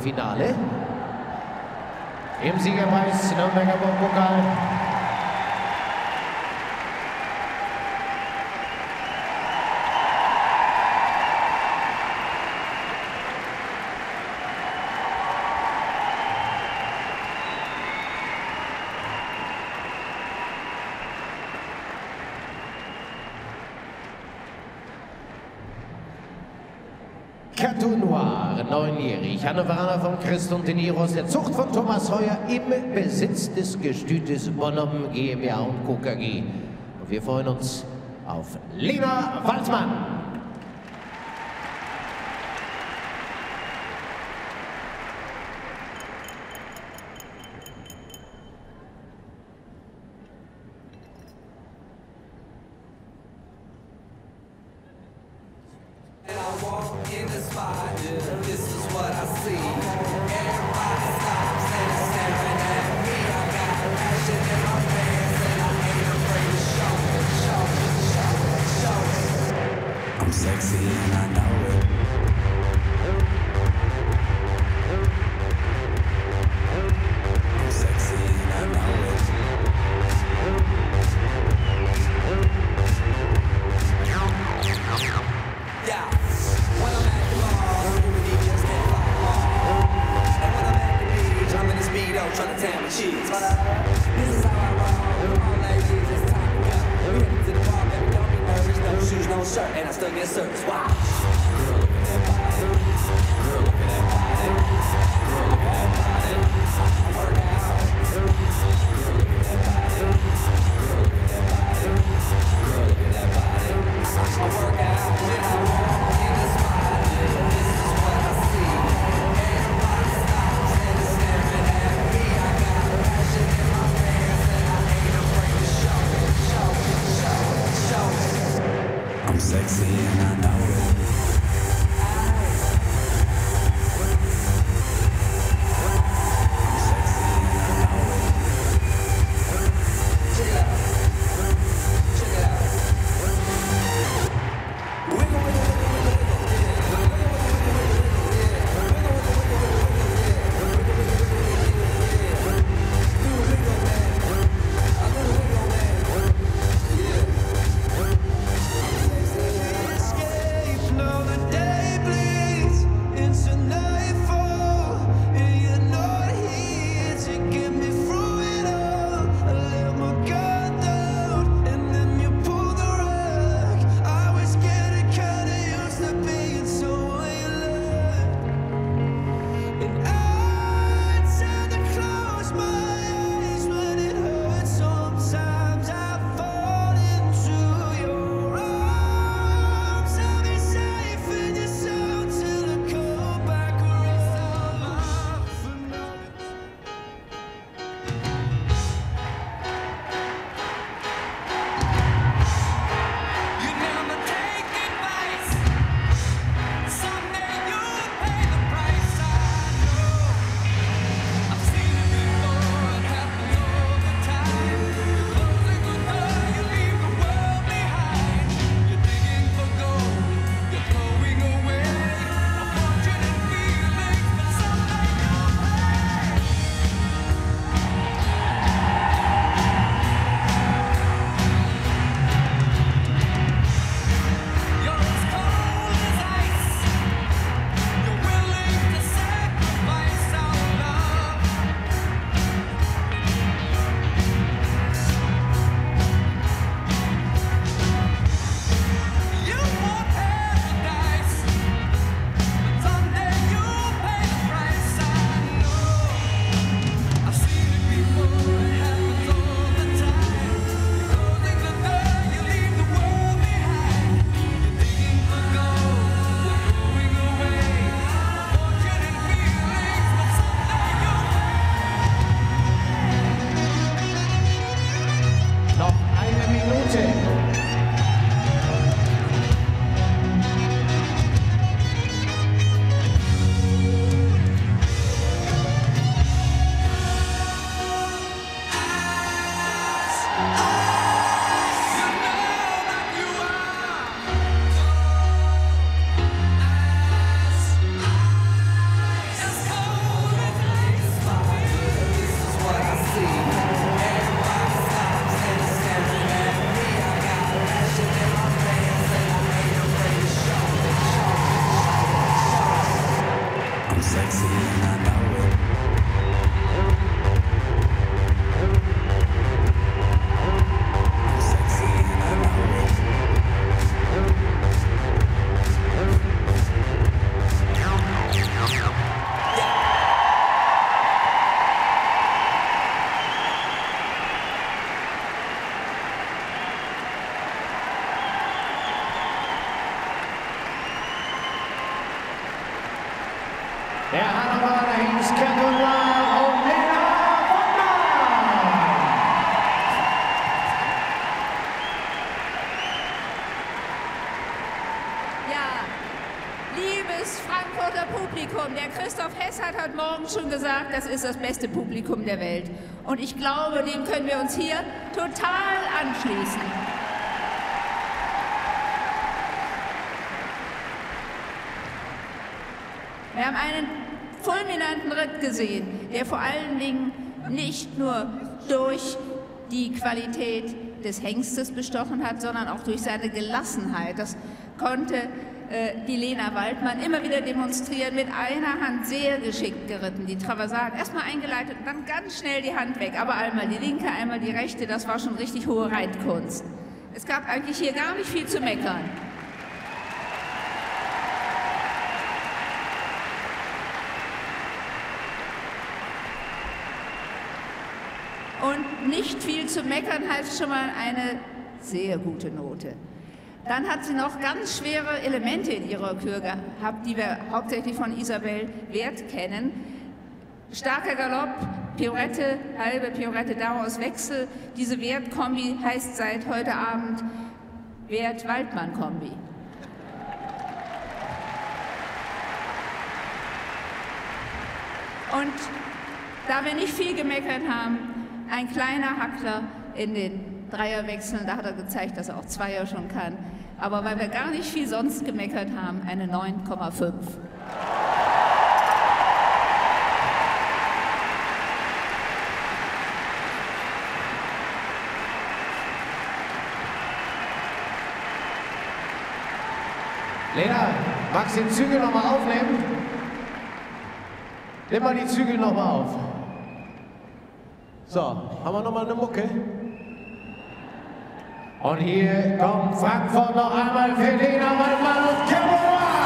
Halbfinale. Im Siegerpreis Nürnberger Pokal Catou Noir, neunjährig, Hannoveraner von Christ und Deniros, der Zucht von Thomas Heuer im Besitz des Gestütes Bonhomme GmbH und Co. KG. Und wir freuen uns auf Lena Waldmann. Spot, this is what I see. sexy and I know Der Hannoveraner hieß Cantona und Lena Wagner. Ja, liebes Frankfurter Publikum, der Christoph Hess hat heute Morgen schon gesagt, das ist das beste Publikum der Welt. Und ich glaube, dem können wir uns hier total anschließen. Wir haben einen fulminanten Ritt gesehen, der vor allen Dingen nicht nur durch die Qualität des Hengstes bestochen hat, sondern auch durch seine Gelassenheit. Das konnte äh, die Lena Waldmann immer wieder demonstrieren, mit einer Hand sehr geschickt geritten. Die Traversat erstmal eingeleitet und dann ganz schnell die Hand weg. Aber einmal die linke, einmal die rechte, das war schon richtig hohe Reitkunst. Es gab eigentlich hier gar nicht viel zu meckern. Und nicht viel zu meckern heißt schon mal eine sehr gute Note. Dann hat sie noch ganz schwere Elemente in ihrer Kür gehabt, die wir hauptsächlich von Isabel Wert kennen. Starker Galopp, Pirouette, halbe Pirouette daraus Wechsel. Diese Wertkombi heißt seit heute Abend Wert-Waldmann-Kombi. Und da wir nicht viel gemeckert haben, ein kleiner Hackler in den Dreierwechseln, da hat er gezeigt, dass er auch Zweier schon kann. Aber weil wir gar nicht viel sonst gemeckert haben, eine 9,5. Lena, magst du den Zügel nochmal aufnehmen? Nimm mal die Zügel nochmal auf. So, haben wir nochmal eine Mucke? Und hier kommt Frankfurt noch einmal für Lena Waldmann und Cameron.